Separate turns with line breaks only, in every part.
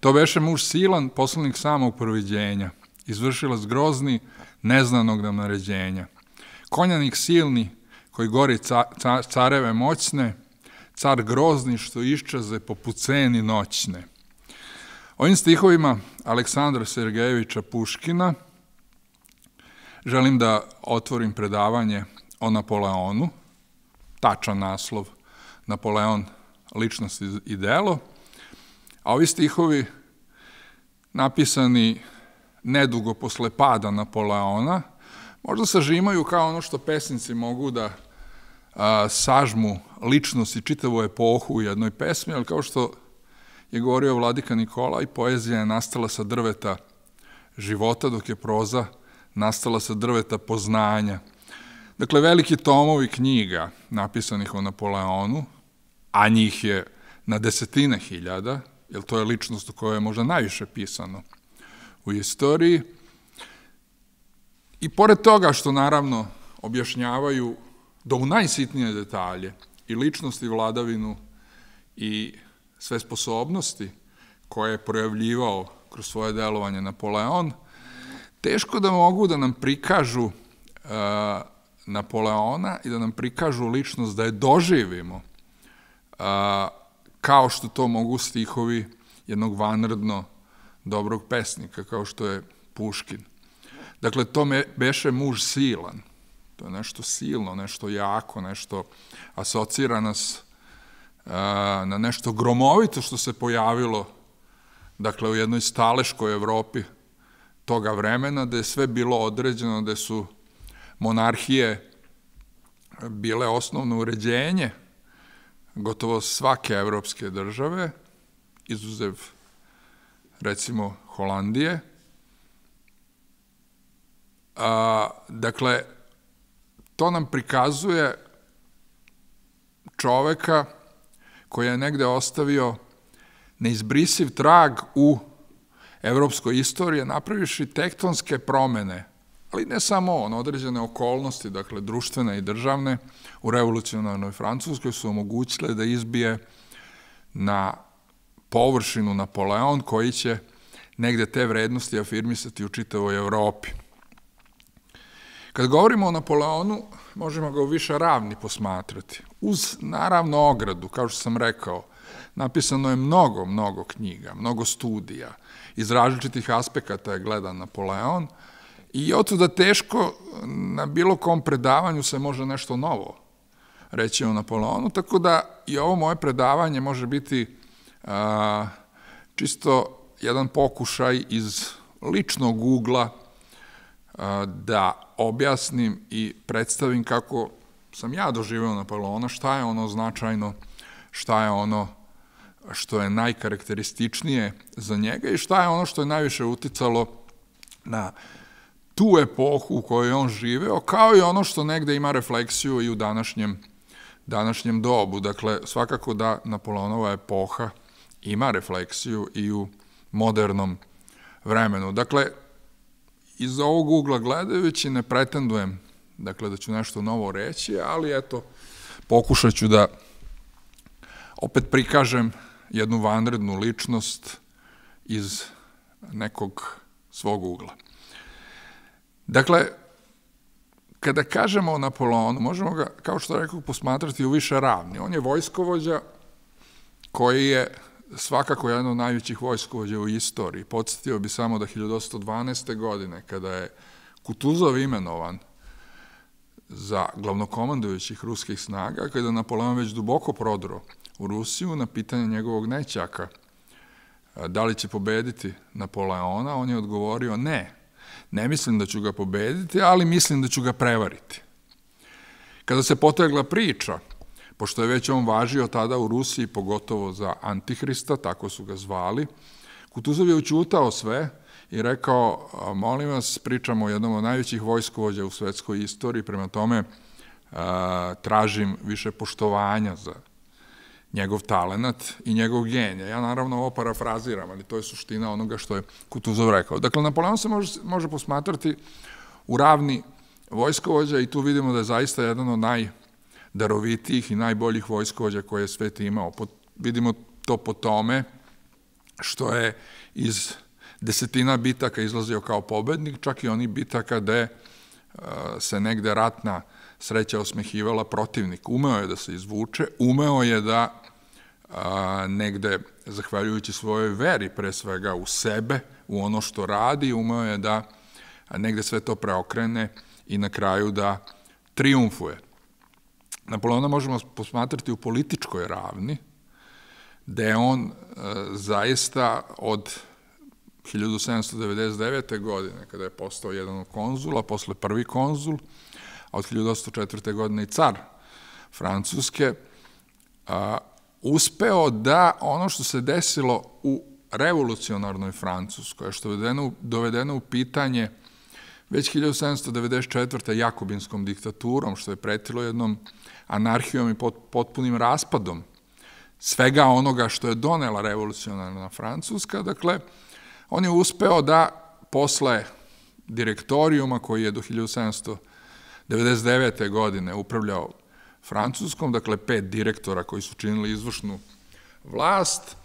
To beše muž silan, poslanik samog proviđenja, izvršilac grozni, neznanog nam naređenja. Konjanik silni, koji gori ca, ca, careve moćne, car grozni što iščaze poput ceni noćne. Ovim stihovima Aleksandra Sergejevića Puškina želim da otvorim predavanje o Napoleonu, tačan naslov Napoleon, ličnost i delo, a ovi stihovi napisani nedugo posle pada Napoleona, možda sažimaju kao ono što pesnici mogu da a, sažmu ličnost i čitavu epohu u jednoj pesmi, ali kao što je govorio Vladika Nikola i poezija je nastala sa drveta života, dok je proza nastala sa drveta poznanja. Dakle, veliki tomovi knjiga napisanih o Napoleonu, a njih je na desetine hiljada, jer to je ličnost u kojoj je možda najviše pisano u istoriji, i pored toga što naravno objašnjavaju do u najsitnije detalje i ličnost i vladavinu i sve sposobnosti koje je projavljivao kroz svoje delovanje Napoleon, teško da mogu da nam prikažu uh, Napoleona i da nam prikažu ličnost da je doživimo uh, kao što to mogu stihovi jednog vanredno dobrog pesnika, kao što je Puškin. Dakle, to me beše muž silan. To je nešto silno, nešto jako, nešto asocira nas a, na nešto gromovito što se pojavilo dakle, u jednoj staleškoj Evropi toga vremena, gde je sve bilo određeno, gde su monarhije bile osnovno uređenje gotovo svake evropske države, izuzev recimo Holandije. A, dakle, to nam prikazuje čoveka koji je negde ostavio neizbrisiv trag u evropskoj istoriji, napraviši tektonske promene, ali ne samo on, određene okolnosti, dakle društvene i državne, u revolucionarnoj Francuskoj su omogućile da izbije na površinu Napoleon koji će negde te vrednosti afirmisati u čitavoj Evropi. Kad govorimo o Napoleonu, možemo ga u više ravni posmatrati. Uz, naravno, ogradu, kao što sam rekao, napisano je mnogo, mnogo knjiga, mnogo studija. Iz različitih aspekata je gledan Napoleon i da teško na bilo kom predavanju se može nešto novo reći o Napoleonu, tako da i ovo moje predavanje može biti a, čisto jedan pokušaj iz ličnog ugla da objasnim i predstavim kako sam ja doživeo Napoleona, šta je ono značajno, šta je ono što je najkarakterističnije za njega i šta je ono što je najviše uticalo na tu epohu u kojoj on živeo, kao i ono što negde ima refleksiju i u današnjem, današnjem dobu. Dakle, svakako da Napoleonova epoha ima refleksiju i u modernom vremenu. Dakle, iz ovog ugla gledajući ne pretendujem dakle, da ću nešto novo reći, ali eto, pokušat ću da opet prikažem jednu vanrednu ličnost iz nekog svog ugla. Dakle, kada kažemo o Napoleonu, možemo ga, kao što rekao, posmatrati u više ravni. On je vojskovođa koji je svakako jedan od najvećih vojskovođa u istoriji. Podsetio bi samo da 1812. godine, kada je Kutuzov imenovan za glavnokomandujućih ruskih snaga, kada je Napoleon već duboko prodro u Rusiju na pitanje njegovog nećaka da li će pobediti Napoleona, on je odgovorio ne, ne mislim da ću ga pobediti, ali mislim da ću ga prevariti. Kada se potegla priča pošto je već on važio tada u Rusiji, pogotovo za Antihrista, tako su ga zvali, Kutuzov je učutao sve i rekao, molim vas, pričamo o jednom od najvećih vojskovođa u svetskoj istoriji, prema tome tražim više poštovanja za njegov talenat i njegov genija. Ja naravno ovo parafraziram, ali to je suština onoga što je Kutuzov rekao. Dakle, Napoleon se može, može posmatrati u ravni vojskovođa i tu vidimo da je zaista jedan od naj darovitijih i najboljih vojskovođa koje je svet imao. Pot, vidimo to po tome što je iz desetina bitaka izlazio kao pobednik, čak i oni bitaka gde se negde ratna sreća osmehivala protivnik. Umeo je da se izvuče, umeo je da a, negde, zahvaljujući svojoj veri, pre svega u sebe, u ono što radi, umeo je da negde sve to preokrene i na kraju da triumfuje. Napoleona možemo posmatrati u političkoj ravni, gde je on zaista od 1799. godine, kada je postao jedan od konzula, posle prvi konzul, a od 1804. godine i car Francuske, a, uspeo da ono što se desilo u revolucionarnoj Francuskoj, što je dovedeno, dovedeno u pitanje već 1794. Jakobinskom diktaturom, što je pretilo jednom anarhijom i potpunim raspadom svega onoga što je donela revolucionarna Francuska, dakle, on je uspeo da posle direktorijuma koji je do 1799. godine upravljao Francuskom, dakle pet direktora koji su činili izvršnu vlast,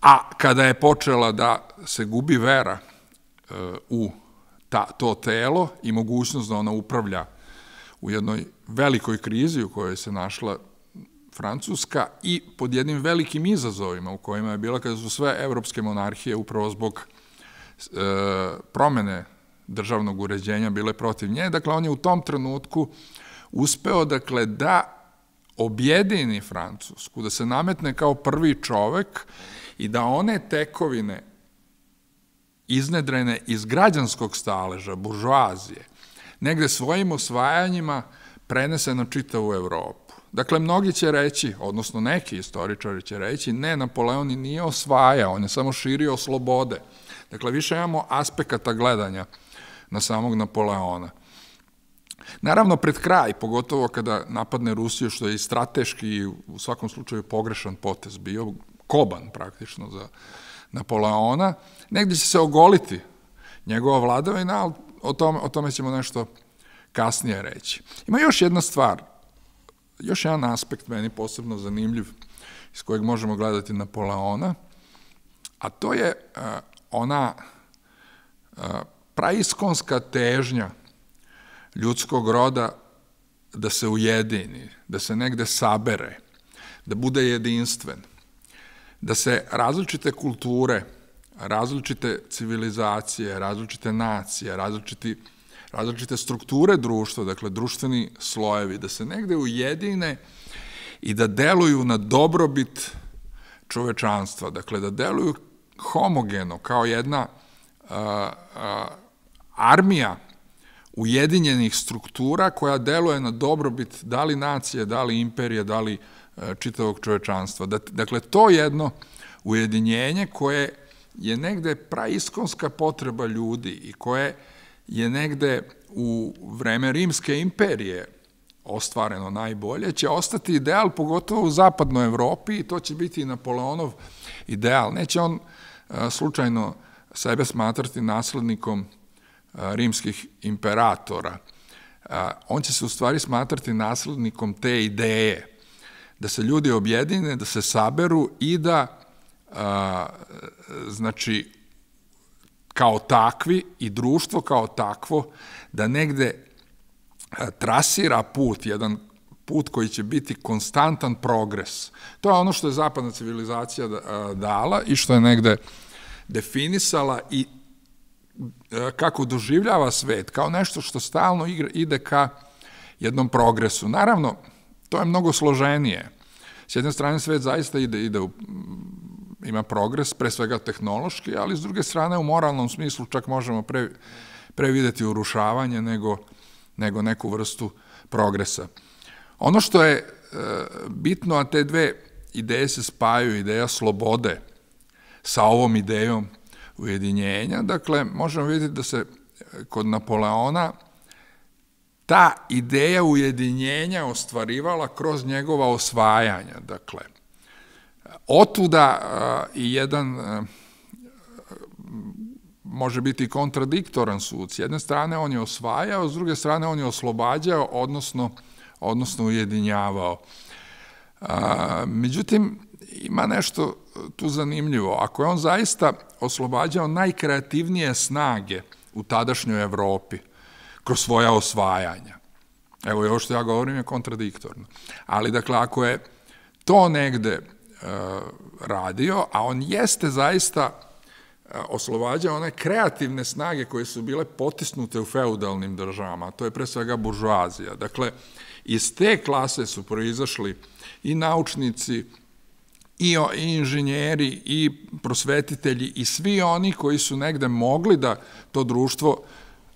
a kada je počela da se gubi vera e, u to telo i mogućnost da ona upravlja u jednoj velikoj krizi u kojoj se našla Francuska i pod jednim velikim izazovima u kojima je bila kada su sve evropske monarhije upravo zbog e, promene državnog uređenja bile protiv nje. Dakle, on je u tom trenutku uspeo dakle, da objedini Francusku, da se nametne kao prvi čovek i da one tekovine iznedrene iz građanskog staleža, buržoazije, negde svojim osvajanjima prenese na čitavu Evropu. Dakle, mnogi će reći, odnosno neki istoričari će reći, ne, Napoleon nije osvajao, on je samo širio slobode. Dakle, više imamo aspekata gledanja na samog Napoleona. Naravno, pred kraj, pogotovo kada napadne Rusiju, što je i strateški u svakom slučaju pogrešan potez bio, koban praktično za Napoleona, negde će se ogoliti njegova vladavina, ali o tome, o tome ćemo nešto kasnije reći. Ima još jedna stvar, još jedan aspekt meni posebno zanimljiv, iz kojeg možemo gledati Napoleona, a to je uh, ona uh, praiskonska težnja ljudskog roda da se ujedini, da se negde sabere, da bude jedinstven, da se različite kulture, različite civilizacije, različite nacije, različiti, različite strukture društva, dakle društveni slojevi, da se negde ujedine i da deluju na dobrobit čovečanstva, dakle da deluju homogeno, kao jedna armija ujedinjenih struktura koja deluje na dobrobit da li nacije, da li imperije, da li e, čitavog čovečanstva. Dakle, to jedno ujedinjenje koje je negde praiskonska potreba ljudi i koje je negde u vreme Rimske imperije ostvareno najbolje, će ostati ideal pogotovo u zapadnoj Evropi i to će biti Napoleonov ideal. Neće on e, slučajno sebe smatrati naslednikom rimskih imperatora, on će se u stvari smatrati naslednikom te ideje, da se ljudi objedine, da se saberu i da, znači, kao takvi i društvo kao takvo, da negde trasira put, jedan put koji će biti konstantan progres. To je ono što je zapadna civilizacija dala i što je negde definisala i E, kako doživljava svet, kao nešto što stalno ide ka jednom progresu. Naravno, to je mnogo složenije. S jedne strane svet zaista ide, ide u, ima progres, pre svega tehnološki, ali s druge strane u moralnom smislu čak možemo pre, prevideti urušavanje nego, nego neku vrstu progresa. Ono što je e, bitno, a te dve ideje se spajaju, ideja slobode sa ovom idejom ujedinjenja. Dakle, možemo vidjeti da se e, kod Napoleona ta ideja ujedinjenja ostvarivala kroz njegova osvajanja. Dakle, otuda e, i jedan e, može biti kontradiktoran sud. S jedne strane on je osvajao, s druge strane on je oslobađao, odnosno, odnosno ujedinjavao. A, međutim, ima nešto tu zanimljivo. Ako je on zaista oslobađao najkreativnije snage u tadašnjoj Evropi, kroz svoja osvajanja, evo je ovo što ja govorim je kontradiktorno, ali dakle, ako je to negde e, radio, a on jeste zaista e, oslobađao one kreativne snage koje su bile potisnute u feudalnim državama, to je pre svega buržuazija. Dakle, iz te klase su proizašli i naučnici, i, inženjeri, i prosvetitelji, i svi oni koji su negde mogli da to društvo,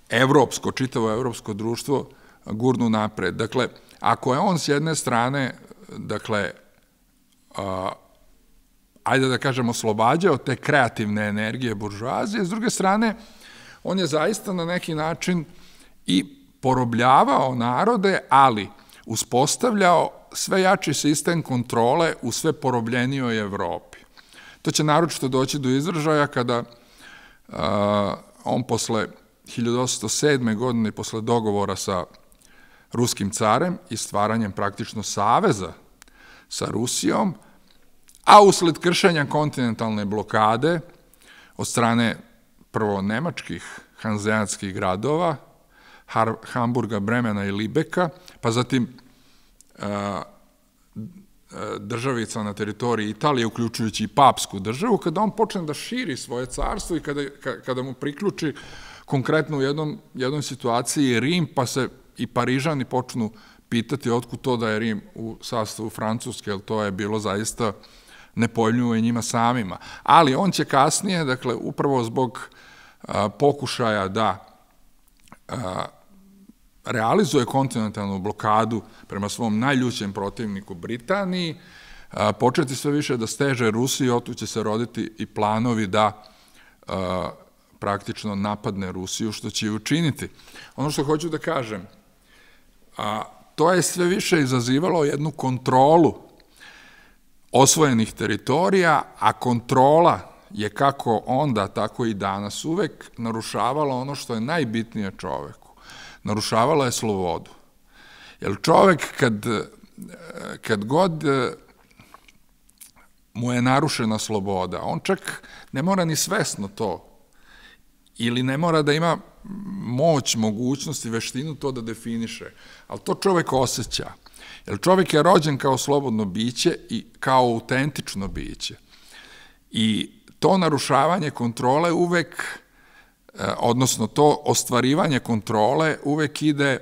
evropsko, čitavo evropsko društvo, gurnu napred. Dakle, ako je on s jedne strane, dakle, a, ajde da kažemo, oslobađao te kreativne energije buržuazije, s druge strane, on je zaista na neki način i porobljavao narode, ali uspostavljao sve jači sistem kontrole u sve porobljenijoj Evropi. To će naročito doći do izražaja kada on posle 1807. godine, posle dogovora sa ruskim carem i stvaranjem praktično saveza sa Rusijom, a usled kršenja kontinentalne blokade od strane prvo nemačkih hanzeatskih gradova, Hamburga, Bremena i Libeka, pa zatim državica na teritoriji Italije, uključujući i papsku državu, kada on počne da širi svoje carstvo i kada, kada mu priključi konkretno u jednom, jednoj situaciji Rim, pa se i Parižani počnu pitati otkud to da je Rim u sastavu Francuske, jer to je bilo zaista nepojmljivo i njima samima. Ali on će kasnije, dakle, upravo zbog a, pokušaja da a, realizuje kontinentalnu blokadu prema svom najljućem protivniku Britaniji, početi sve više da steže Rusiji, otu će se roditi i planovi da praktično napadne Rusiju, što će i učiniti. Ono što hoću da kažem, a, to je sve više izazivalo jednu kontrolu osvojenih teritorija, a kontrola je kako onda, tako i danas uvek narušavala ono što je najbitnije čoveku. Narušavala je slobodu. Jer čovek kad, kad god mu je narušena sloboda, on čak ne mora ni svesno to ili ne mora da ima moć, mogućnost i veštinu to da definiše, ali to čovek osjeća. Jer čovek je rođen kao slobodno biće i kao autentično biće. I to narušavanje kontrole uvek, odnosno to ostvarivanje kontrole uvek ide e,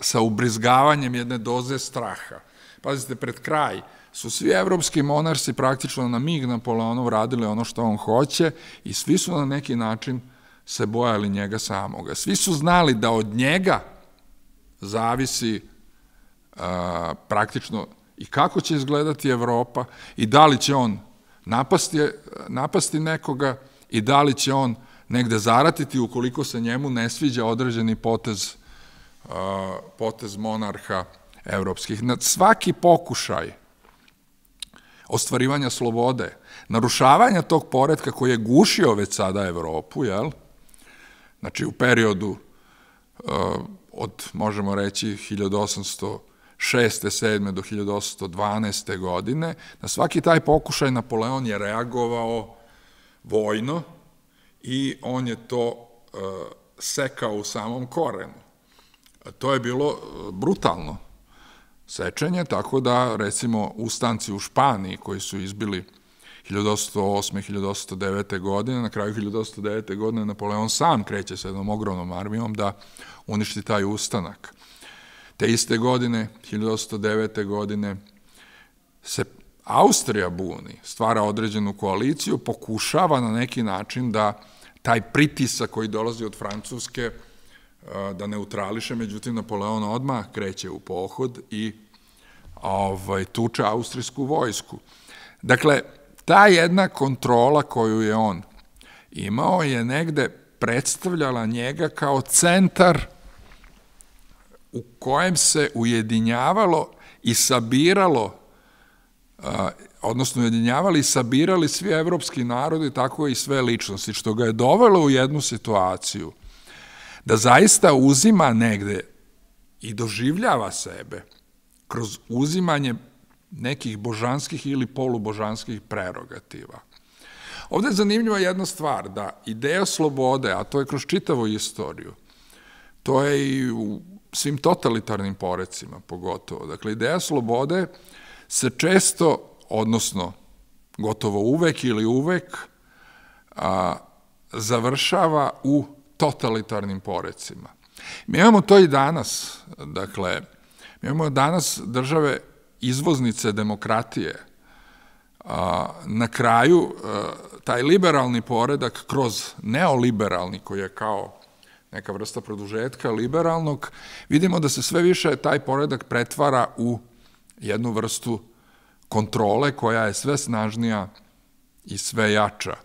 sa ubrizgavanjem jedne doze straha. Pazite, pred kraj su svi evropski monarsi praktično na mig Napoleonov radili ono što on hoće i svi su na neki način se bojali njega samoga. Svi su znali da od njega zavisi a, praktično i kako će izgledati Evropa i da li će on napasti, napasti nekoga i da li će on negde zaratiti ukoliko se njemu ne sviđa određeni potez, a, potez monarha evropskih. Nad svaki pokušaj ostvarivanja slobode, narušavanja tog poredka koji je gušio već sada Evropu, jel? Znači, u periodu uh, od, možemo reći, 1806. 7. do 1812. godine, na svaki taj pokušaj Napoleon je reagovao vojno i on je to uh, sekao u samom korenu. To je bilo uh, brutalno sečenje, tako da, recimo, ustanci u Španiji koji su izbili 1808. 1809. godine, na kraju 1809. godine Napoleon sam kreće sa jednom ogromnom armijom da uništi taj ustanak. Te iste godine, 1809. godine, se Austrija buni, stvara određenu koaliciju, pokušava na neki način da taj pritisak koji dolazi od Francuske da neutrališe, međutim Napoleon odmah kreće u pohod i ovaj, tuče austrijsku vojsku. Dakle, ta jedna kontrola koju je on imao je negde predstavljala njega kao centar u kojem se ujedinjavalo i sabiralo, odnosno ujedinjavali sabirali svi evropski narodi, tako i sve ličnosti, što ga je dovelo u jednu situaciju da zaista uzima negde i doživljava sebe kroz uzimanje nekih božanskih ili polubožanskih prerogativa. Ovde je zanimljiva jedna stvar, da ideja slobode, a to je kroz čitavu istoriju, to je i u svim totalitarnim porecima pogotovo. Dakle, ideja slobode se često, odnosno gotovo uvek ili uvek, a, završava u totalitarnim porecima. Mi imamo to i danas, dakle, mi imamo danas države izvoznice demokratije. A, na kraju, a, taj liberalni poredak kroz neoliberalni, koji je kao neka vrsta produžetka liberalnog, vidimo da se sve više taj poredak pretvara u jednu vrstu kontrole koja je sve snažnija i sve jača.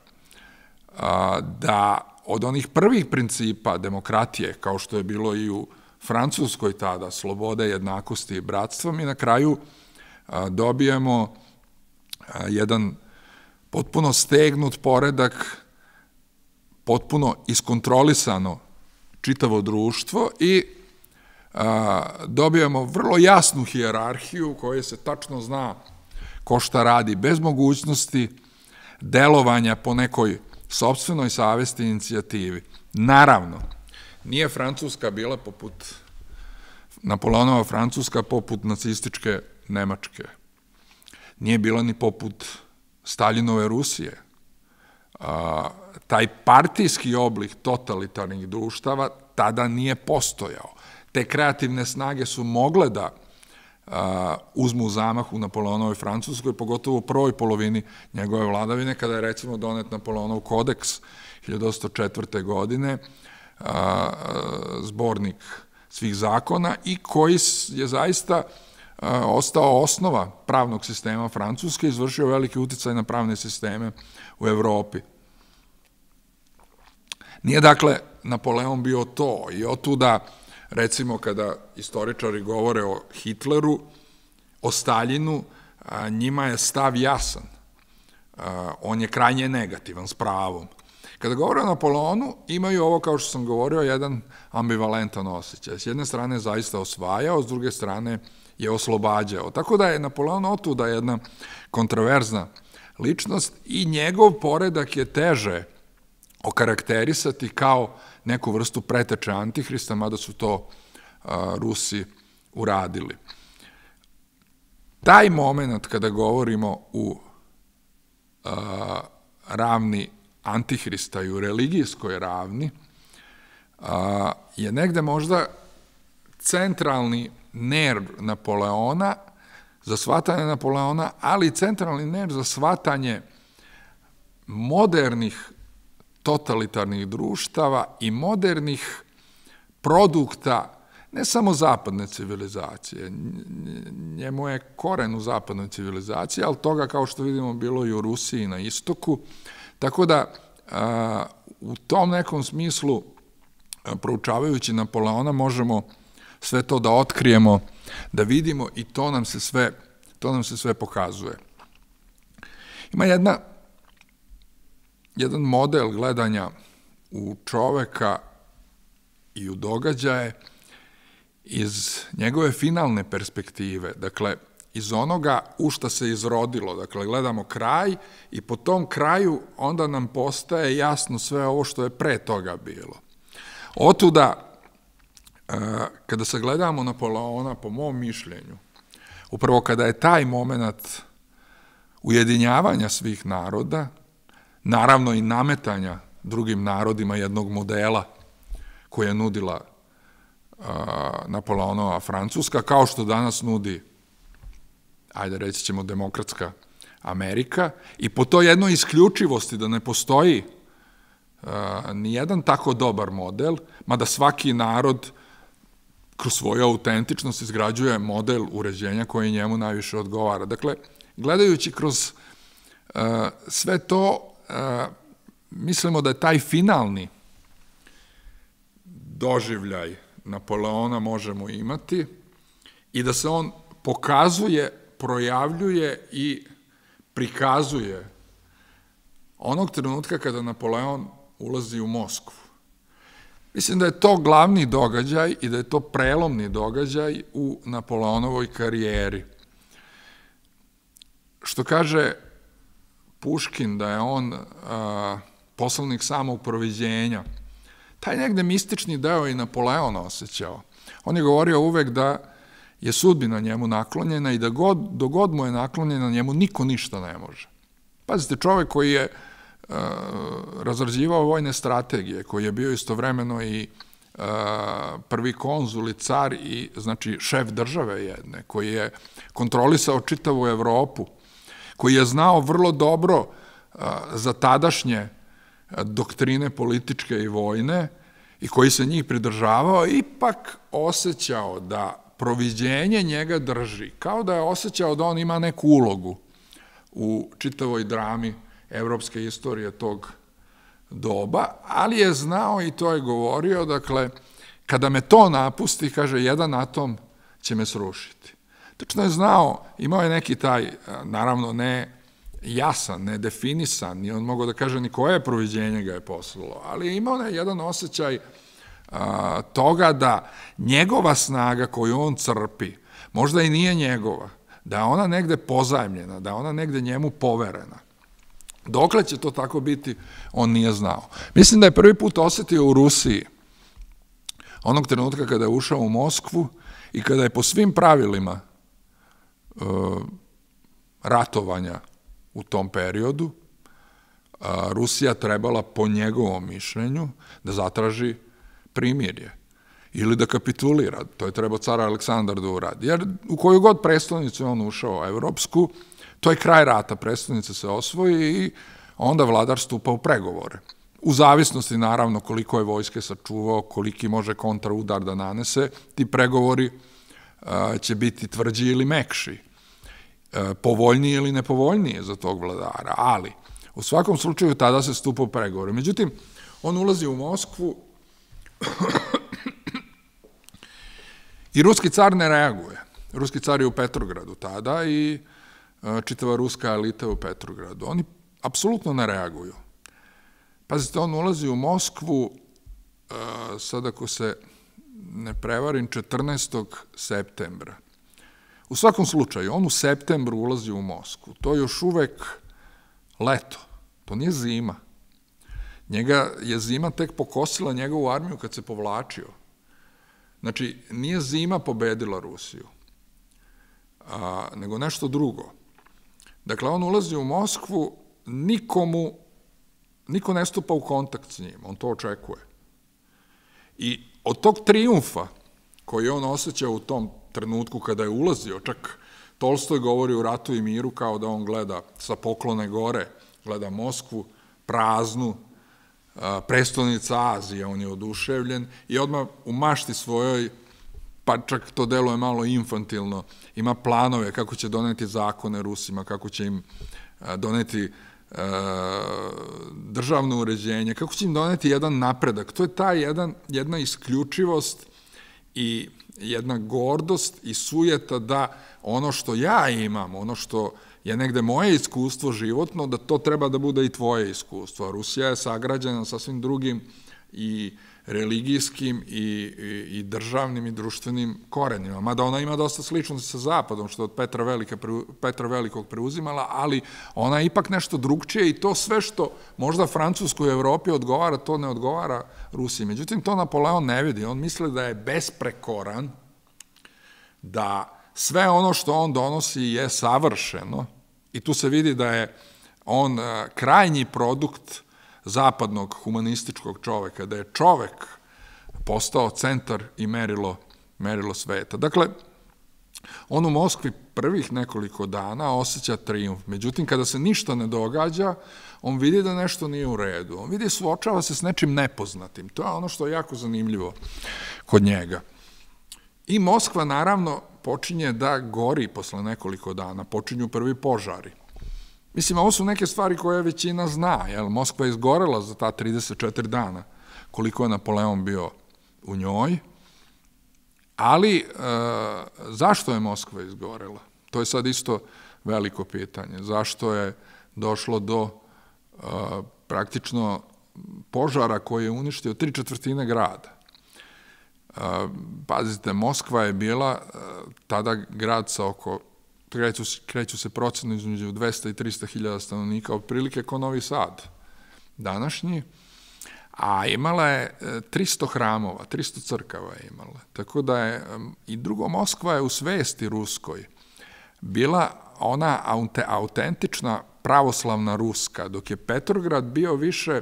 Da od onih prvih principa demokratije, kao što je bilo i u Francuskoj tada, slobode, jednakosti i bratstva, mi na kraju dobijemo jedan potpuno stegnut poredak, potpuno iskontrolisano čitavo društvo i dobijamo vrlo jasnu hijerarhiju koja se tačno zna ko šta radi bez mogućnosti delovanja po nekoj sobstvenoj savesti i inicijativi. Naravno, nije Francuska bila poput Napoleonova Francuska poput nacističke Nemačke. Nije bila ni poput Staljinove Rusije. A, taj partijski oblik totalitarnih društava tada nije postojao. Te kreativne snage su mogle da a, uzmu zamah u Napoleonovoj Francuskoj, pogotovo u prvoj polovini njegove vladavine, kada je recimo donet Napoleonov kodeks 1804. godine, a, zbornik svih zakona i koji je zaista ostao osnova pravnog sistema Francuske, izvršio veliki uticaj na pravne sisteme u Evropi. Nije dakle Napoleon bio to i otuda recimo kada istoričari govore o Hitleru, o Staljinu, njima je stav jasan. On je krajnje negativan, s pravom. Kada govore o Napoleonu, imaju ovo, kao što sam govorio, jedan ambivalentan osjećaj. S jedne strane zaista osvajao, s druge strane je oslobađao. Tako da je Napoleon otuda jedna kontroverzna ličnost i njegov poredak je teže okarakterisati kao neku vrstu preteče antihrista, mada su to Rusi uradili. Taj moment kada govorimo u a, ravni antihrista i u religijskoj ravni, a, je negde možda centralni nerv Napoleona, za shvatanje Napoleona, ali centralni nerv za shvatanje modernih totalitarnih društava i modernih produkta ne samo zapadne civilizacije, njemu je koren u zapadnoj civilizaciji, ali toga, kao što vidimo, bilo i u Rusiji na istoku, tako da u tom nekom smislu, proučavajući Napoleona, možemo sve to da otkrijemo, da vidimo i to nam se sve, to nam se sve pokazuje. Ima jedna jedan model gledanja u čoveka i u događaje iz njegove finalne perspektive, dakle, iz onoga u šta se izrodilo, dakle, gledamo kraj i po tom kraju onda nam postaje jasno sve ovo što je pre toga bilo. Otuda, e, kada se gledamo Napoleona, po mom mišljenju, upravo kada je taj moment ujedinjavanja svih naroda, naravno i nametanja drugim narodima jednog modela koje je nudila Napoleonova Francuska, kao što danas nudi, ajde reći ćemo, demokratska Amerika, i po toj jednoj isključivosti da ne postoji ni jedan tako dobar model, mada svaki narod kroz svoju autentičnost izgrađuje model uređenja koji njemu najviše odgovara. Dakle, gledajući kroz sve to, mislimo da je taj finalni doživljaj Napoleona možemo imati i da se on pokazuje, projavljuje i prikazuje onog trenutka kada Napoleon ulazi u Moskvu. Mislim da je to glavni događaj i da je to prelomni događaj u Napoleonovoj karijeri. što kaže Puškin da je on a, poslovnik samog proviđenja, taj negde mistični deo i Napoleon osjećao. On je govorio uvek da je sudbina njemu naklonjena i da god, dogod mu je naklonjena njemu niko ništa ne može. Pazite, čovek koji je uh, razrađivao vojne strategije, koji je bio istovremeno i uh, prvi konzul i car i znači šef države jedne, koji je kontrolisao čitavu Evropu, koji je znao vrlo dobro za tadašnje doktrine političke i vojne i koji se njih pridržavao, ipak osjećao da proviđenje njega drži, kao da je osjećao da on ima neku ulogu u čitavoj drami evropske istorije tog doba, ali je znao i to je govorio, dakle, kada me to napusti, kaže, jedan atom će me srušiti. Tačno je znao, imao je neki taj, naravno ne jasan, nedefinisan, i on mogao da kaže ni koje proviđenje ga je poslalo, ali je imao jedan osjećaj a, toga da njegova snaga koju on crpi, možda i nije njegova, da je ona negde pozajmljena, da je ona negde njemu poverena. Dokle će to tako biti, on nije znao. Mislim da je prvi put osetio u Rusiji, onog trenutka kada je ušao u Moskvu i kada je po svim pravilima e, ratovanja u tom periodu, a, Rusija trebala po njegovom mišljenju da zatraži primirje ili da kapitulira. To je trebao car Aleksandar da uradi. Jer u koju god predstavnicu on ušao, evropsku, to je kraj rata, predstavnica se osvoji i onda vladar stupa u pregovore. U zavisnosti, naravno, koliko je vojske sačuvao, koliki može kontraudar da nanese, ti pregovori a, će biti tvrđi ili mekši. E, povoljnije ili nepovoljnije za tog vladara, ali u svakom slučaju tada se stupa u pregovore. Međutim, on ulazi u Moskvu i ruski car ne reaguje. Ruski car je u Petrogradu tada i e, čitava ruska elita u Petrogradu. Oni apsolutno ne reaguju. Pazite, on ulazi u Moskvu, e, sad ako se ne prevarim, 14. septembra. U svakom slučaju, on u septembru ulazi u Moskvu. To je još uvek leto. To nije zima. Njega je zima tek pokosila njegovu armiju kad se povlačio. Znači, nije zima pobedila Rusiju, a, nego nešto drugo. Dakle, on ulazi u Moskvu, nikomu, niko ne stupa u kontakt s njim, on to očekuje. I od tog triumfa koji on osjeća u tom trenutku kada je ulazio, čak Tolstoj govori u ratu i miru kao da on gleda sa poklone gore, gleda Moskvu, praznu, prestolnica Azije, on je oduševljen i odmah u mašti svojoj, pa čak to deluje malo infantilno, ima planove kako će doneti zakone Rusima, kako će im doneti državno uređenje, kako će im doneti jedan napredak. To je ta jedan, jedna isključivost i jedna gordost i sujeta da ono što ja imam, ono što je negde moje iskustvo životno, da to treba da bude i tvoje iskustvo. Rusija je sagrađena sa svim drugim i religijskim i, i, i državnim i društvenim korenima. Mada ona ima dosta sličnosti sa Zapadom, što je od Petra, Velike, Petra Velikog preuzimala, ali ona je ipak nešto drugčije i to sve što možda Francuskoj Evropi odgovara, to ne odgovara Rusiji. Međutim, to Napoleon ne vidi. On misli da je besprekoran, da sve ono što on donosi je savršeno i tu se vidi da je on e, krajnji produkt zapadnog humanističkog čoveka, da je čovek postao centar i merilo, merilo sveta. Dakle, on u Moskvi prvih nekoliko dana osjeća triumf. Međutim, kada se ništa ne događa, on vidi da nešto nije u redu. On vidi, suočava se s nečim nepoznatim. To je ono što je jako zanimljivo kod njega. I Moskva, naravno, počinje da gori posle nekoliko dana. Počinju prvi požari. Mislim, ovo su neke stvari koje većina zna, jel? Moskva je izgorela za ta 34 dana, koliko je Napoleon bio u njoj, ali e, zašto je Moskva izgorela? To je sad isto veliko pitanje. Zašto je došlo do e, praktično požara koji je uništio tri četvrtine grada? E, pazite, Moskva je bila e, tada grad sa oko kreću, kreću se procenu između 200 i 300 hiljada stanovnika, otprilike kao Novi Sad današnji, a imala je 300 hramova, 300 crkava je imala. Tako da je, i drugo, Moskva je u svesti ruskoj bila ona autentična pravoslavna ruska, dok je Petrograd bio više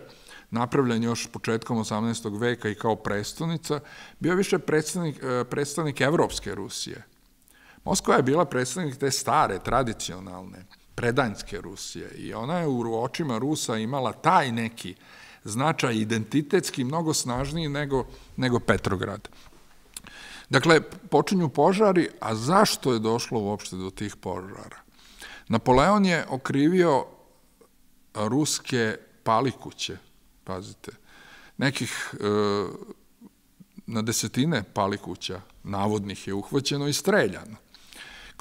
napravljen još početkom 18. veka i kao prestonica, bio više predstavnik, e, predstavnik Evropske Rusije. Moskva je bila predstavnik te stare, tradicionalne, predanjske Rusije i ona je u očima Rusa imala taj neki značaj identitetski mnogo snažniji nego, nego Petrograd. Dakle, počinju požari, a zašto je došlo uopšte do tih požara? Napoleon je okrivio ruske palikuće, pazite, nekih e, na desetine palikuća navodnih je uhvaćeno i streljano.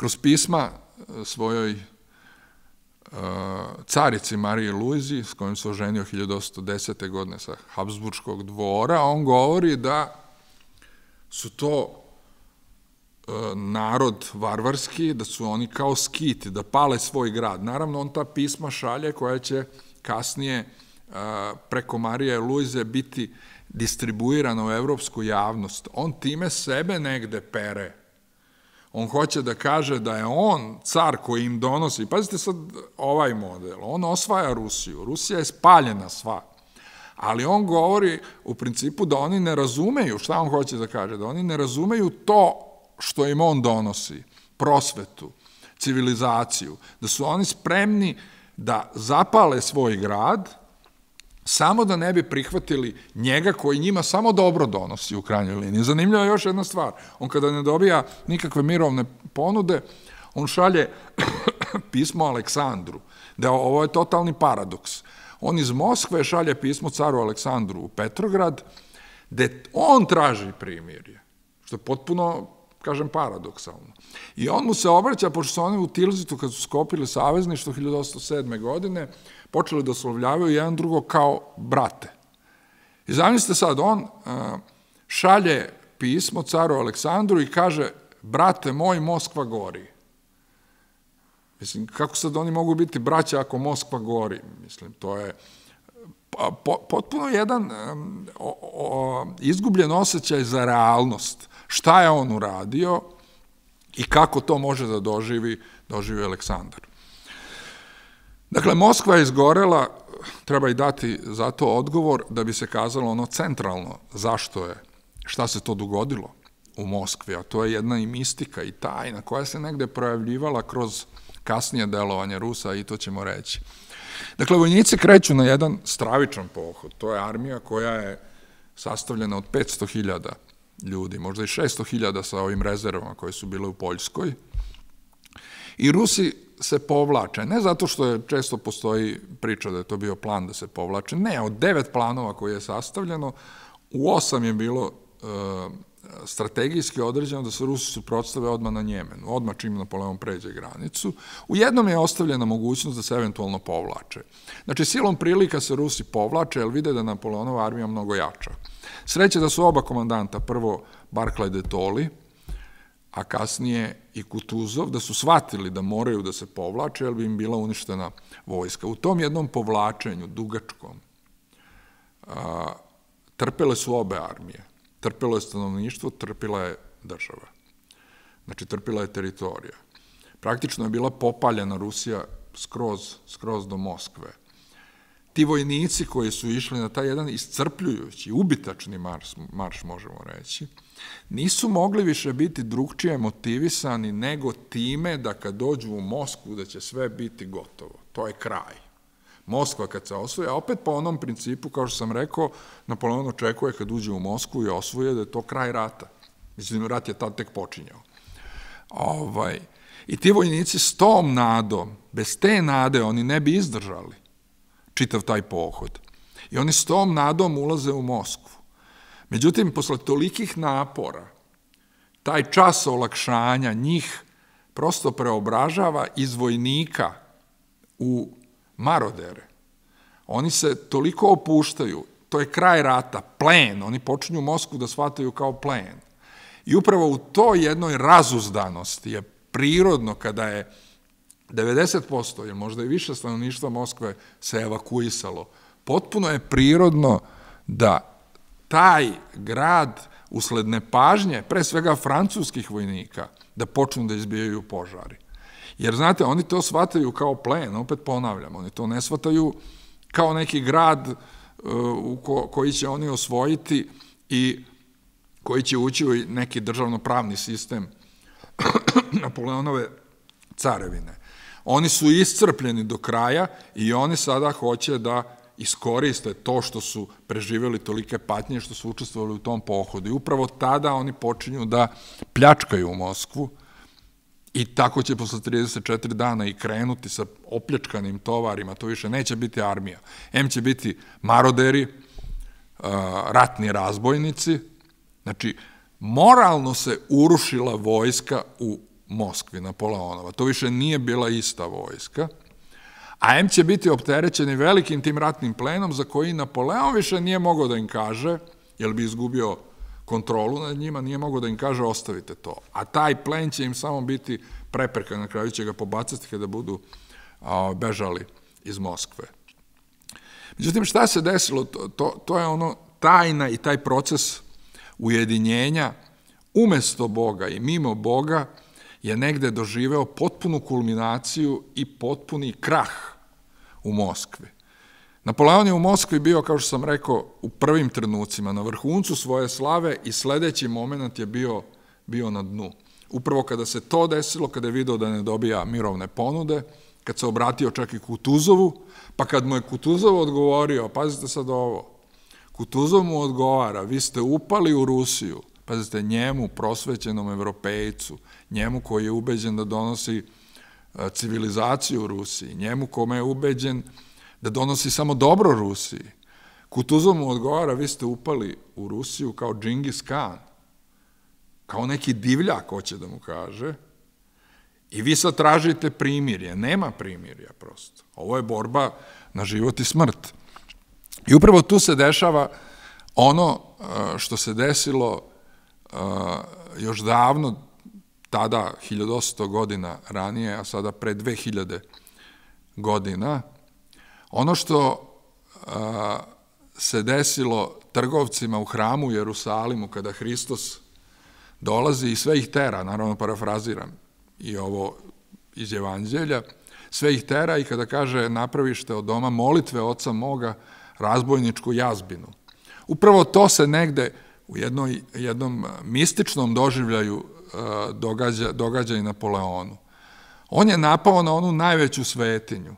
Kroz pisma e, svojoj e, carici Mariji Luizi, s kojim se oženio 1810. godine sa Habsburgskog dvora, on govori da su to e, narod varvarski, da su oni kao skiti, da pale svoj grad. Naravno, on ta pisma šalje koja će kasnije preko Marije Luize biti distribuirana u evropsku javnost. On time sebe negde pere. On hoće da kaže da je on car koji im donosi. Pazite sad ovaj model. On osvaja Rusiju. Rusija je spaljena sva. Ali on govori u principu da oni ne razumeju, šta on hoće da kaže, da oni ne razumeju to što im on donosi, prosvetu, civilizaciju, da su oni spremni da zapale svoj grad, samo da ne bi prihvatili njega koji njima samo dobro donosi u krajnjoj liniji. Zanimljiva je još jedna stvar. On kada ne dobija nikakve mirovne ponude, on šalje pismo Aleksandru, da ovo je totalni paradoks. On iz Moskve šalje pismo caru Aleksandru u Petrograd, gde on traži primirje, što je potpuno, kažem, paradoksalno. I on mu se obraća, pošto su oni u Tilzitu, kad su skopili savezništvo 1807. godine, počeli da oslovljavaju jedan drugo kao brate. I zamislite sad, on šalje pismo caru Aleksandru i kaže, brate moj, Moskva gori. Mislim, kako sad oni mogu biti braća ako Moskva gori? Mislim, to je pa, potpuno jedan izgubljen osjećaj za realnost. Šta je on uradio i kako to može da doživi, doživi Aleksandar. Dakle, Moskva je izgorela, treba i dati za to odgovor da bi se kazalo ono centralno zašto je, šta se to dogodilo u Moskvi, a to je jedna i mistika i tajna koja se negde projavljivala kroz kasnije delovanje Rusa i to ćemo reći. Dakle, vojnici kreću na jedan stravičan pohod. To je armija koja je sastavljena od 500.000 ljudi, možda i 600.000 sa ovim rezervama koje su bile u Poljskoj. I Rusi se povlače, ne zato što je često postoji priča da je to bio plan da se povlače, ne, od devet planova koji je sastavljeno, u osam je bilo e, strategijski određeno da se Rusi suprotstave odmah na Njemenu, odmah čim Napoleon pređe granicu. U jednom je ostavljena mogućnost da se eventualno povlače. Znači, silom prilika se Rusi povlače, jer vide da je Napoleonova armija mnogo jača. Sreće da su oba komandanta, prvo Barclay de Tolly, a kasnije i Kutuzov, da su shvatili da moraju da se povlače, jer bi im bila uništena vojska. U tom jednom povlačenju, dugačkom, trpele su obe armije. Trpelo je stanovništvo, trpila je država. Znači, trpila je teritorija. Praktično je bila popaljena Rusija skroz, skroz do Moskve ti vojnici koji su išli na taj jedan iscrpljujući, ubitačni marš, marš možemo reći, nisu mogli više biti drugčije motivisani nego time da kad dođu u Moskvu da će sve biti gotovo. To je kraj. Moskva kad se osvoje, a opet po onom principu, kao što sam rekao, Napoleon očekuje kad uđe u Moskvu i osvoje da je to kraj rata. Mislim, rat je tad tek počinjao. Ovaj, I ti vojnici s tom nadom, bez te nade oni ne bi izdržali čitav taj pohod. I oni s tom nadom ulaze u Moskvu. Međutim, posle tolikih napora, taj čas olakšanja njih prosto preobražava iz vojnika u marodere. Oni se toliko opuštaju, to je kraj rata, plen, oni počinju Moskvu da shvataju kao plen. I upravo u toj jednoj razuzdanosti je prirodno kada je 90% ili možda i više stanovništva Moskve se evakuisalo, potpuno je prirodno da taj grad usled nepažnje, pre svega francuskih vojnika, da počnu da izbijaju požari. Jer, znate, oni to shvataju kao plen, opet ponavljam, oni to ne shvataju kao neki grad uh, u ko, koji će oni osvojiti i koji će ući u neki državno-pravni sistem Napoleonove carevine. Oni su iscrpljeni do kraja i oni sada hoće da iskoriste to što su preživjeli tolike patnje, što su učestvovali u tom pohodu. I upravo tada oni počinju da pljačkaju u Moskvu i tako će posle 34 dana i krenuti sa opljačkanim tovarima, to više neće biti armija. M će biti maroderi, ratni razbojnici, znači moralno se urušila vojska u Moskvi, Napoleonova. To više nije bila ista vojska, a M će biti opterećeni velikim tim ratnim plenom za koji Napoleon više nije mogao da im kaže, jer bi izgubio kontrolu nad njima, nije mogao da im kaže ostavite to. A taj plen će im samo biti prepreka, na kraju će ga pobacati kada budu a, bežali iz Moskve. Međutim, šta se desilo? To, to, to je ono tajna i taj proces ujedinjenja umesto Boga i mimo Boga je negde doživeo potpunu kulminaciju i potpuni krah u Moskvi. Napoleon je u Moskvi bio, kao što sam rekao, u prvim trenucima, na vrhuncu svoje slave i sledeći moment je bio, bio na dnu. Upravo kada se to desilo, kada je video da ne dobija mirovne ponude, kad se obratio čak i Kutuzovu, pa kad mu je Kutuzov odgovorio, pazite sad ovo, Kutuzov mu odgovara, vi ste upali u Rusiju, pazite, njemu, prosvećenom evropejcu, njemu koji je ubeđen da donosi civilizaciju u Rusiji, njemu kome je ubeđen da donosi samo dobro Rusiji. Kutuzov mu odgovara, vi ste upali u Rusiju kao Džingis Khan, kao neki divljak, hoće da mu kaže, i vi sad tražite primirje. Nema primirja, prosto. Ovo je borba na život i smrt. I upravo tu se dešava ono što se desilo još davno, tada 1800 godina ranije, a sada pre 2000 godina, ono što a, se desilo trgovcima u hramu u Jerusalimu kada Hristos dolazi i sve ih tera, naravno parafraziram i ovo iz Evanđelja, sve ih tera i kada kaže napravište od doma molitve oca moga razbojničku jazbinu. Upravo to se negde u jednoj, jednom mističnom doživljaju događa, događa i Napoleonu. On je napao na onu najveću svetinju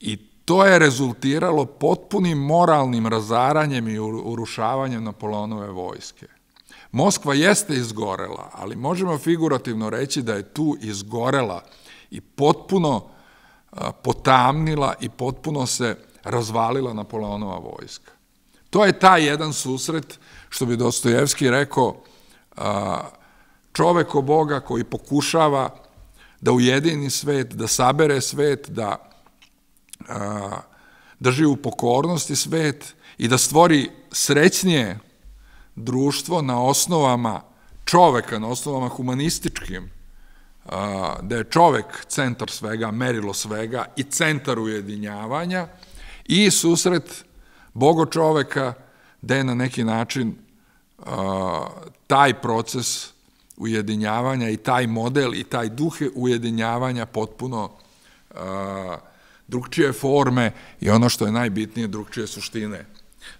i to je rezultiralo potpunim moralnim razaranjem i urušavanjem Napoleonove vojske. Moskva jeste izgorela, ali možemo figurativno reći da je tu izgorela i potpuno potamnila i potpuno se razvalila Napoleonova vojska. To je taj jedan susret, što bi Dostojevski rekao, čoveko Boga koji pokušava da ujedini svet, da sabere svet, da drži u pokornosti svet i da stvori srećnije društvo na osnovama čoveka, na osnovama humanističkim, da je čovek centar svega, merilo svega i centar ujedinjavanja i susret Bogo čoveka, da je na neki način taj proces ujedinjavanja i taj model i taj duh ujedinjavanja potpuno drugčije forme i ono što je najbitnije, drugčije suštine.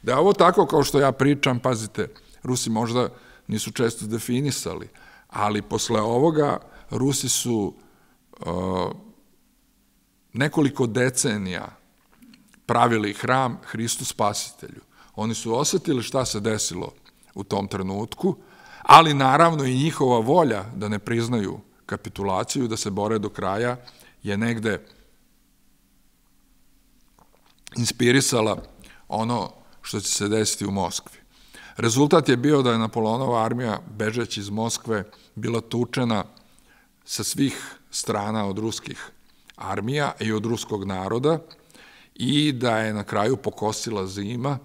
Da je ovo tako kao što ja pričam, pazite, Rusi možda nisu često definisali, ali posle ovoga Rusi su uh, nekoliko decenija pravili hram Hristu Spasitelju. Oni su osetili šta se desilo u tom trenutku, ali naravno i njihova volja da ne priznaju kapitulaciju, da se bore do kraja, je negde inspirisala ono što će se desiti u Moskvi. Rezultat je bio da je Napoleonova armija, bežeći iz Moskve, bila tučena sa svih strana od ruskih armija i od ruskog naroda i da je na kraju pokosila zima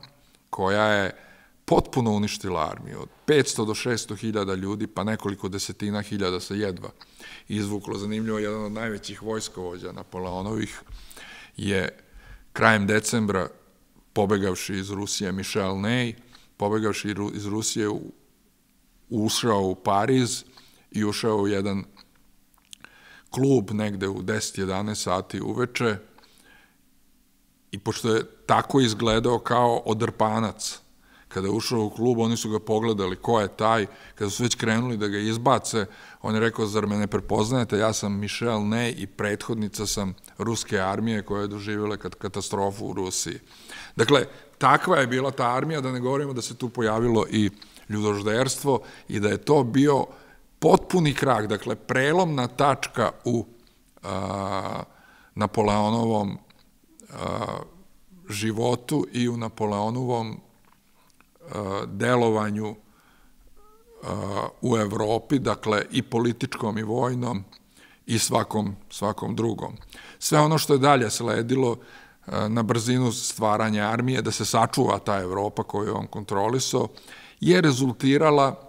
koja je potpuno uništila armiju. Od 500 do 600 hiljada ljudi, pa nekoliko desetina hiljada se jedva izvuklo. Zanimljivo, jedan od najvećih vojskovođa Napoleonovih je krajem decembra pobegavši iz Rusije Michel Ney, pobegavši iz Rusije ušao u Pariz i ušao u jedan klub negde u 10-11 sati uveče i pošto je tako izgledao kao odrpanac, kada je ušao u klub, oni su ga pogledali ko je taj, kada su već krenuli da ga izbace, on je rekao, zar me ne prepoznajete, ja sam Michel Ne i prethodnica sam ruske armije koja je doživjela katastrofu u Rusiji. Dakle, takva je bila ta armija, da ne govorimo da se tu pojavilo i ljudožderstvo i da je to bio potpuni krak, dakle, prelomna tačka u Napoleonovom životu i u Napoleonovom delovanju a, u Evropi, dakle, i političkom i vojnom i svakom, svakom drugom. Sve ono što je dalje sledilo na brzinu stvaranja armije, da se sačuva ta Evropa koju on kontrolisao, je rezultirala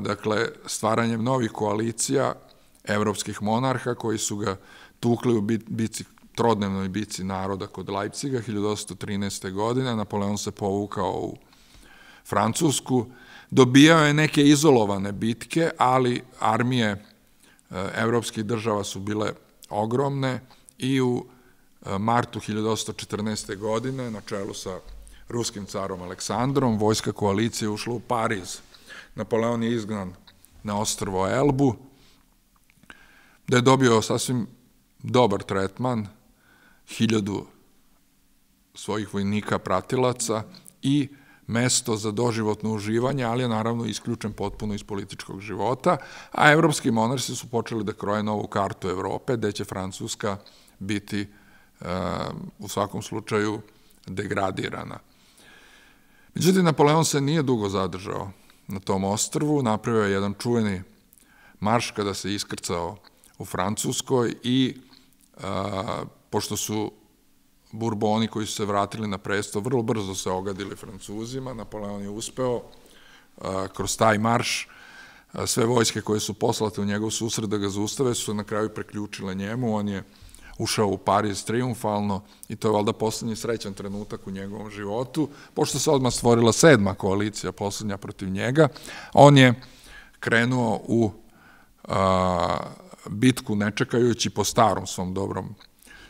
dakle, stvaranjem novih koalicija evropskih monarha koji su ga tukli u bici, trodnevnoj bici naroda kod Leipciga 1813. godine. Napoleon se povukao u Francusku. Dobijao je neke izolovane bitke, ali armije e, evropskih država su bile ogromne i u e, martu 1814. godine na čelu sa ruskim carom Aleksandrom vojska koalicije ušla u Pariz Napoleon je izgnan na ostrvo Elbu, da je dobio sasvim dobar tretman, hiljadu svojih vojnika pratilaca i mesto za doživotno uživanje, ali je naravno isključen potpuno iz političkog života, a evropski monarsi su počeli da kroje novu kartu Evrope, gde će Francuska biti e, u svakom slučaju degradirana. Međutim, Napoleon se nije dugo zadržao na tom ostrvu, napravio je jedan čuveni marš kada se iskrcao u Francuskoj i pošto su Burboni koji su se vratili na presto vrlo brzo se ogadili Francuzima, Napoleon je uspeo a, kroz taj marš a, sve vojske koje su poslate u njegov susred da ga zaustave su na kraju preključile njemu, on je ušao u Pariz triumfalno i to je valjda poslednji srećan trenutak u njegovom životu, pošto se odmah stvorila sedma koalicija, poslednja protiv njega, on je krenuo u a, bitku nečekajući po starom svom dobrom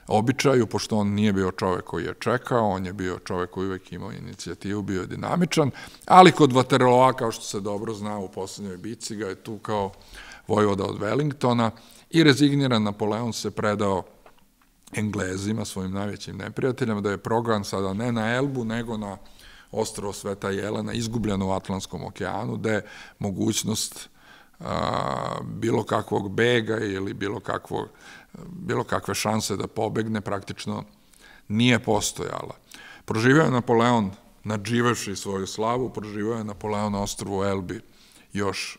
običaju, pošto on nije bio čovek koji je čekao, on je bio čovek koji uvek imao inicijativu, bio je dinamičan, ali kod Vaterloa, kao što se dobro zna u poslednjoj bici, ga je tu kao vojvoda od Wellingtona i rezigniran Napoleon se predao Englezima, svojim najvećim neprijateljama, da je program sada ne na Elbu, nego na ostrovo Sveta Jelena, izgubljeno u Atlantskom okeanu, je mogućnost a, bilo kakvog bega ili bilo, kakvog, bilo kakve šanse da pobegne praktično nije postojala. Proživio je Napoleon, nadživavši svoju slavu, proživio je Napoleon na ostrovu Elbi još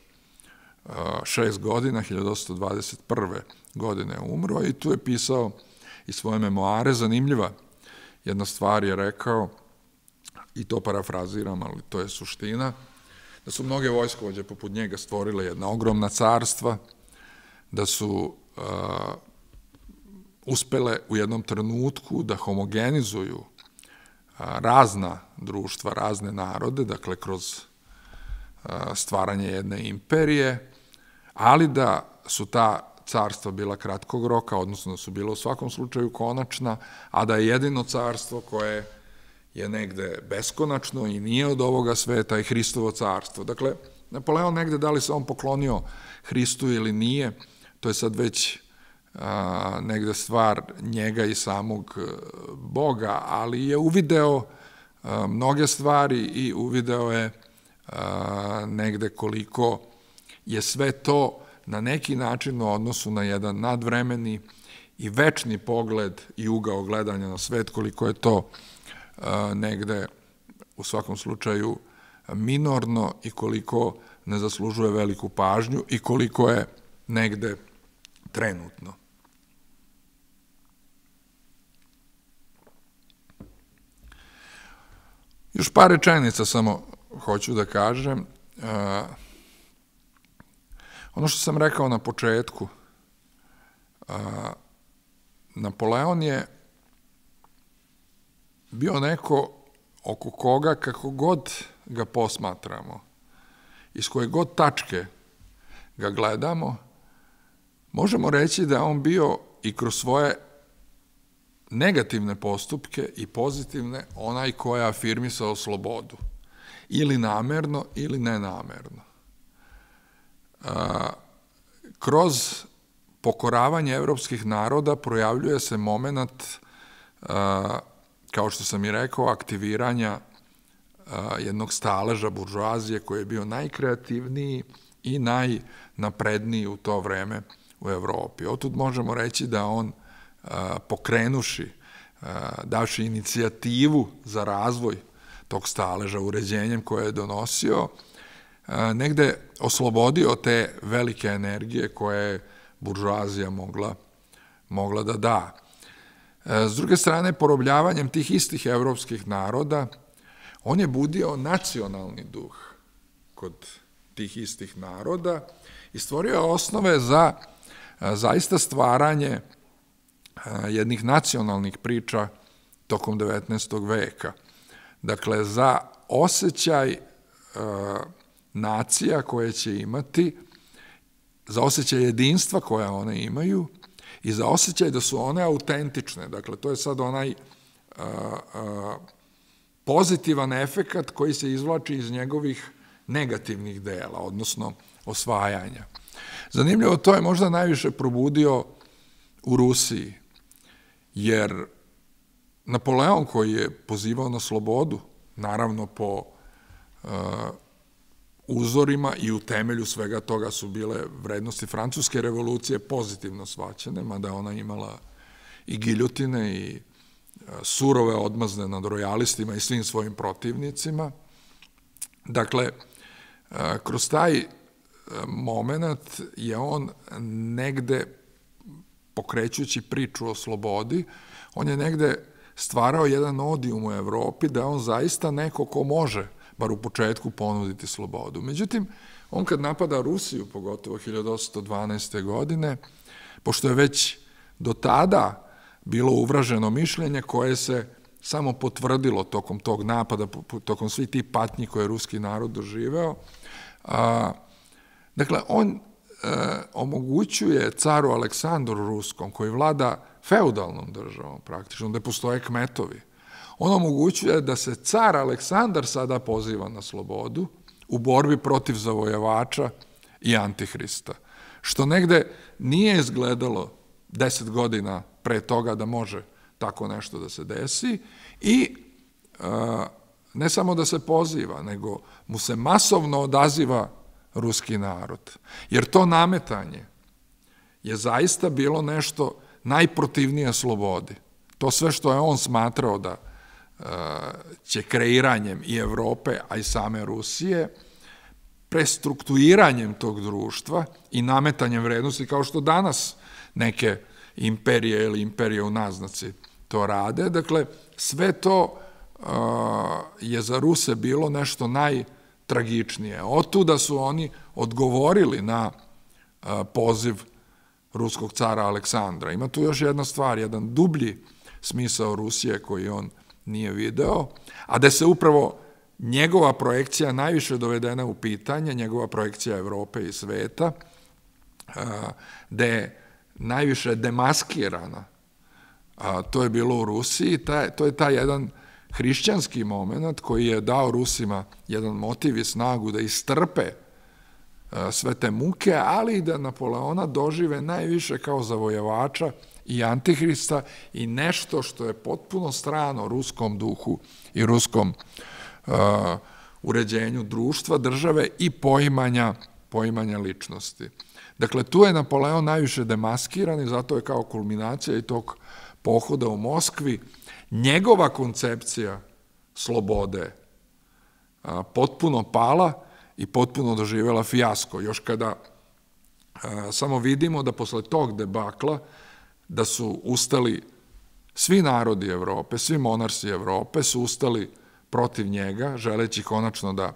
šest godina, 1821. godine umro i tu je pisao i svoje memoare. Zanimljiva jedna stvar je rekao, i to parafraziram, ali to je suština, da su mnoge vojskovođe poput njega stvorile jedna ogromna carstva, da su uh, uspele u jednom trenutku da homogenizuju razna društva, razne narode, dakle kroz stvaranje jedne imperije, ali da su ta carstva bila kratkog roka, odnosno da su bila u svakom slučaju konačna, a da je jedino carstvo koje je negde beskonačno i nije od ovoga sveta i Hristovo carstvo. Dakle, Napoleon negde da li se on poklonio Hristu ili nije, to je sad već a, negde stvar njega i samog e, Boga, ali je uvideo a, mnoge stvari i uvideo je a, negde koliko je sve to na neki način u odnosu na jedan nadvremeni i večni pogled i ugao gledanja na svet, koliko je to negde u svakom slučaju minorno i koliko ne zaslužuje veliku pažnju i koliko je negde trenutno. Još par rečenica samo hoću da kažem. E, ono što sam rekao na početku, e, Napoleon je bio neko oko koga, kako god ga posmatramo, iz koje god tačke ga gledamo, možemo reći da on bio i kroz svoje negativne postupke i pozitivne onaj ko je afirmisao slobodu. Ili namerno, ili nenamerno. Kroz pokoravanje evropskih naroda projavljuje se moment, kao što sam i rekao, aktiviranja jednog staleža buržuazije koji je bio najkreativniji i najnapredniji u to vreme u Evropi. Otud možemo reći da on pokrenuši, davši inicijativu za razvoj tog staleža uređenjem koje je donosio, negde oslobodio te velike energije koje je buržuazija mogla, mogla da da. S druge strane, porobljavanjem tih istih evropskih naroda, on je budio nacionalni duh kod tih istih naroda i stvorio osnove za zaista stvaranje jednih nacionalnih priča tokom 19. veka. Dakle, za osjećaj nacija koje će imati, za osjećaj jedinstva koja one imaju i za osjećaj da su one autentične. Dakle, to je sad onaj pozitivan efekat koji se izvlači iz njegovih negativnih dela, odnosno osvajanja. Zanimljivo, to je možda najviše probudio u Rusiji, jer Napoleon koji je pozivao na slobodu, naravno po uh, uzorima i u temelju svega toga su bile vrednosti francuske revolucije pozitivno svaćene, mada ona imala i giljotine i uh, surove odmazne nad rojalistima i svim svojim protivnicima. Dakle, uh, kroz taj moment je on negde pokrećući priču o slobodi, on je negde stvarao jedan odijum u Evropi da on zaista neko ko može, bar u početku, ponuditi slobodu. Međutim, on kad napada Rusiju, pogotovo 1812. godine, pošto je već do tada bilo uvraženo mišljenje koje se samo potvrdilo tokom tog napada, tokom svih tih patnji koje je ruski narod doživeo, a, dakle, on omogućuje caru Aleksandru Ruskom, koji vlada feudalnom državom praktično, gde postoje kmetovi, on omogućuje da se car Aleksandar sada poziva na slobodu u borbi protiv zavojevača i antihrista, što negde nije izgledalo deset godina pre toga da može tako nešto da se desi i e, ne samo da se poziva, nego mu se masovno odaziva ruski narod. Jer to nametanje je zaista bilo nešto najprotivnije slobodi. To sve što je on smatrao da e, će kreiranjem i Evrope, a i same Rusije, prestrukturiranjem tog društva i nametanjem vrednosti, kao što danas neke imperije ili imperije u naznaci to rade. Dakle, sve to e, je za Ruse bilo nešto najprotivnije tragičnije. Otuda su oni odgovorili na poziv ruskog cara Aleksandra. Ima tu još jedna stvar, jedan dublji smisao Rusije koji on nije video, a da se upravo njegova projekcija najviše dovedena u pitanje, njegova projekcija Evrope i sveta, da je najviše demaskirana, to je bilo u Rusiji, to je taj jedan hrišćanski moment koji je dao Rusima jedan motiv i snagu da istrpe e, sve te muke, ali i da Napoleona dožive najviše kao zavojevača i antihrista i nešto što je potpuno strano ruskom duhu i ruskom uh, uređenju društva, države i poimanja, poimanja ličnosti. Dakle, tu je Napoleon najviše demaskiran i zato je kao kulminacija i tog pohoda u Moskvi njegova koncepcija slobode a, potpuno pala i potpuno doživjela fijasko. Još kada a, samo vidimo da posle tog debakla da su ustali svi narodi Evrope, svi monarsi Evrope su ustali protiv njega, želeći konačno da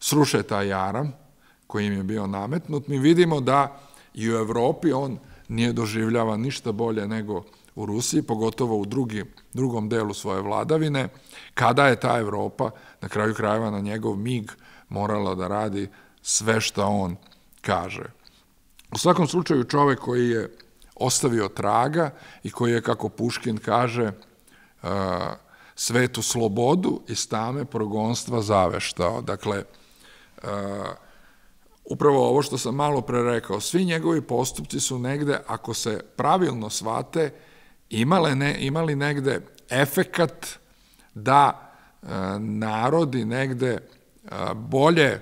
sruše taj jaram koji im je bio nametnut, mi vidimo da i u Evropi on nije doživljava ništa bolje nego u Rusiji, pogotovo u drugi, drugom delu svoje vladavine, kada je ta Evropa, na kraju krajeva na njegov mig, morala da radi sve što on kaže. U svakom slučaju čovek koji je ostavio traga i koji je, kako Puškin kaže, uh, svetu slobodu i stame progonstva zaveštao. Dakle, uh, upravo ovo što sam malo pre rekao, svi njegovi postupci su negde, ako se pravilno svate, imale ne, imali negde efekat da uh, narodi negde bolje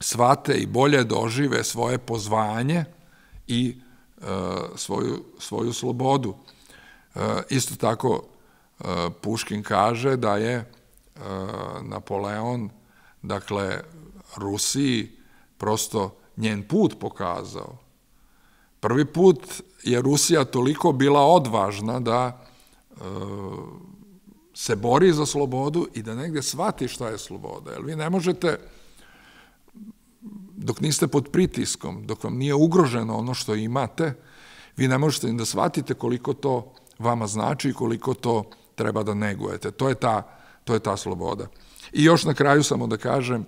svate i bolje dožive svoje pozvanje i svoju, svoju slobodu. Isto tako Puškin kaže da je Napoleon, dakle, Rusiji prosto njen put pokazao. Prvi put je Rusija toliko bila odvažna da se bori za slobodu i da negde shvati šta je sloboda. Jer vi ne možete, dok niste pod pritiskom, dok vam nije ugroženo ono što imate, vi ne možete da shvatite koliko to vama znači i koliko to treba da negujete. To je ta, to je ta sloboda. I još na kraju samo da kažem,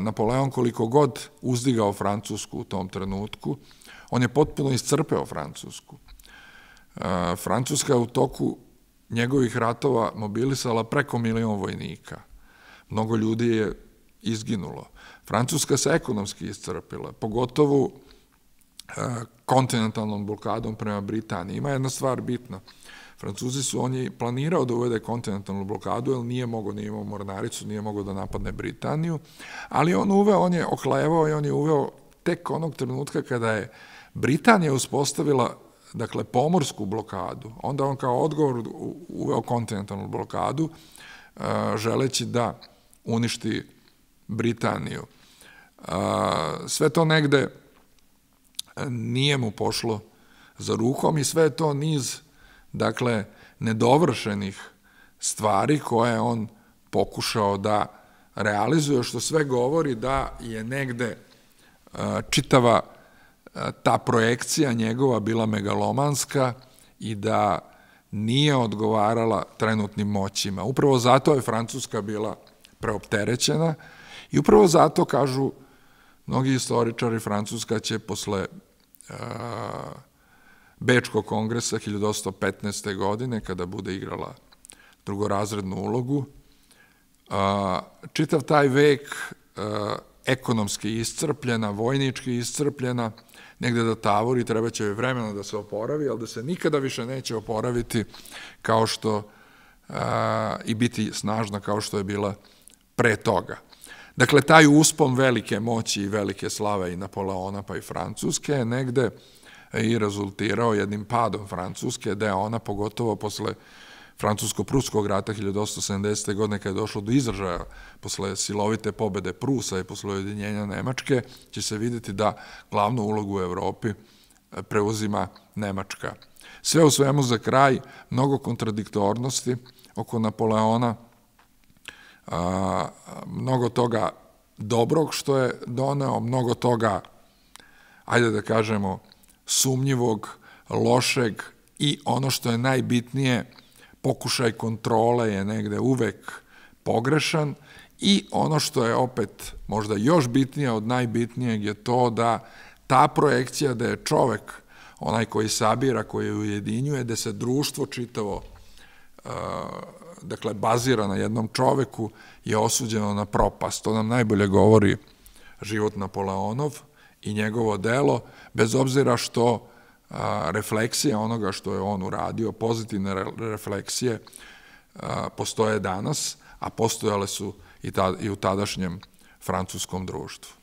Napoleon koliko god uzdigao Francusku u tom trenutku, on je potpuno iscrpeo Francusku. Francuska u toku njegovih ratova mobilisala preko milion vojnika. Mnogo ljudi je izginulo. Francuska se ekonomski iscrpila, pogotovo kontinentalnom blokadom prema Britaniji. Ima jedna stvar bitna. Francuzi su, on je planirao da uvede kontinentalnu blokadu, jer nije mogo, nije imao mornaricu, nije mogo da napadne Britaniju, ali on uveo, on je oklevao i on je uveo tek onog trenutka kada je Britanija uspostavila dakle, pomorsku blokadu, onda on kao odgovor uveo kontinentalnu blokadu, želeći da uništi Britaniju. Sve to negde nije mu pošlo za rukom i sve to niz, dakle, nedovršenih stvari koje on pokušao da realizuje, što sve govori da je negde čitava ta projekcija njegova bila megalomanska i da nije odgovarala trenutnim moćima. Upravo zato je Francuska bila preopterećena i upravo zato kažu mnogi istoričari Francuska će posle Bečkog kongresa 1815. godine, kada bude igrala drugorazrednu ulogu, čitav taj vek ekonomski iscrpljena, vojnički iscrpljena, negde da tavori, treba će joj vremena da se oporavi, ali da se nikada više neće oporaviti kao što i biti snažna kao što je bila pre toga. Dakle, taj uspom velike moći i velike slave i Napoleona pa i Francuske je negde i rezultirao jednim padom Francuske, da je ona pogotovo posle Francusko-Pruskog rata 1870. godine kada je došlo do izražaja posle silovite pobede Prusa i posle ujedinjenja Nemačke, će se videti da glavnu ulogu u Evropi e, preuzima Nemačka. Sve u svemu za kraj, mnogo kontradiktornosti oko Napoleona, a, mnogo toga dobrog što je doneo, mnogo toga, ajde da kažemo, sumnjivog, lošeg i ono što je najbitnije, pokušaj kontrole je negde uvek pogrešan i ono što je opet možda još bitnije od najbitnijeg je to da ta projekcija da je čovek onaj koji sabira, koji ujedinjuje, da se društvo čitavo uh, dakle, bazira na jednom čoveku, je osuđeno na propast. To nam najbolje govori život Napoleonov i njegovo delo, bez obzira što refleksija onoga što je on uradio, pozitivne refleksije, postoje danas, a postojale su i, i u tadašnjem francuskom društvu.